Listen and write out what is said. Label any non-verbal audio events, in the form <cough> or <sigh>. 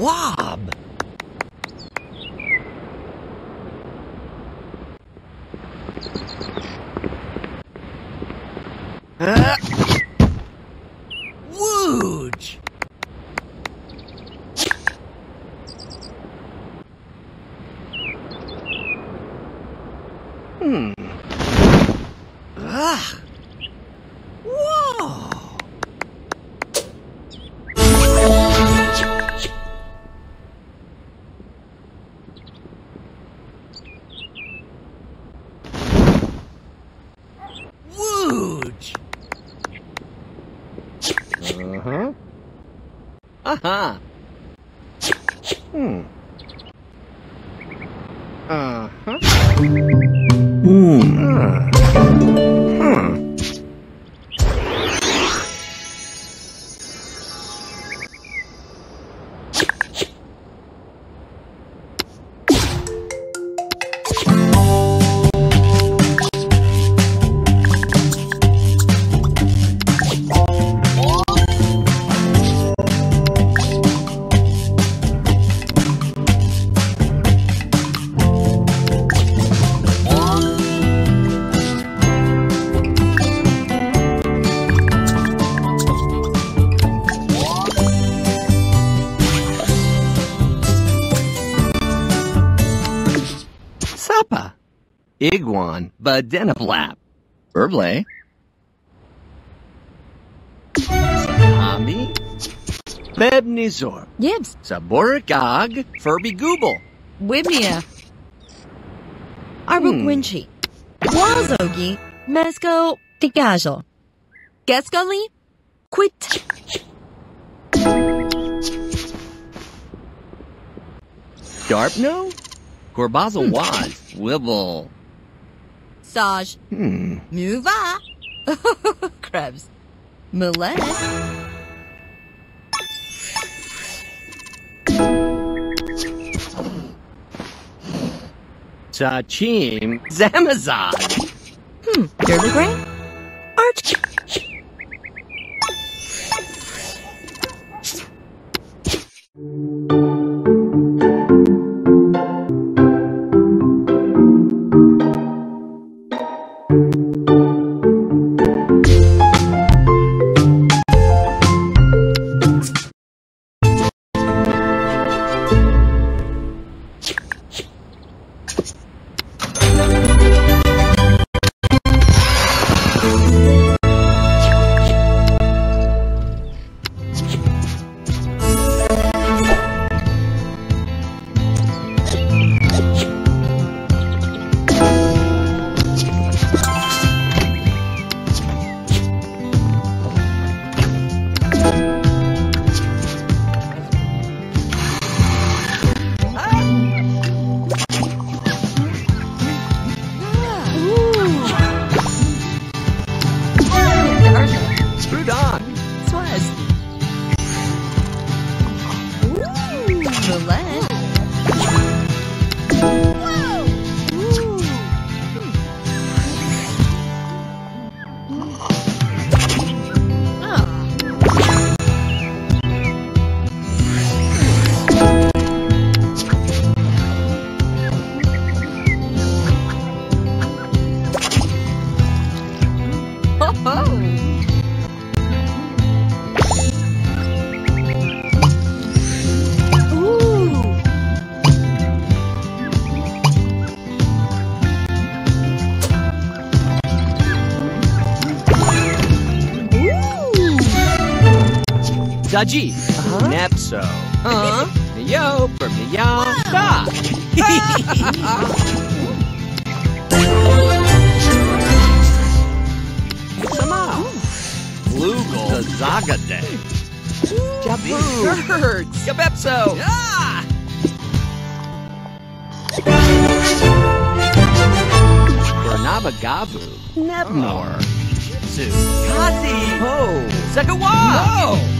Wob! Uh, Wooge! Hmm. Ugh. Uh-huh. Hmm. Uh-huh. Hmm. Hmm. Iguan. Badenoplap. Burble. Sahami. Bebnizor. Yibs. Saborikag. Furby Gooble. Wibnia. Arbogwinchi. Hmm. Wazogi. Mesco. Tigajo. Gescali. Quit. Darpno? Corbazel hmm. was. Wibble. Saj. Hmm. Muva. <laughs> Krebs. Millet. Sachim. Zamazad. Hmm. Dirty Gray. Daji. Nepso. <laughs> Huh? <laughs> Yo, Bermia. Da. Sama. Flugel. Zagade. Jabu. Birds. Gabepso. Ah! Bernabagavu. Nebnor. Kazi. Ho. Sagawa. No.